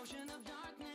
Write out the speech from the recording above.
ocean of darkness.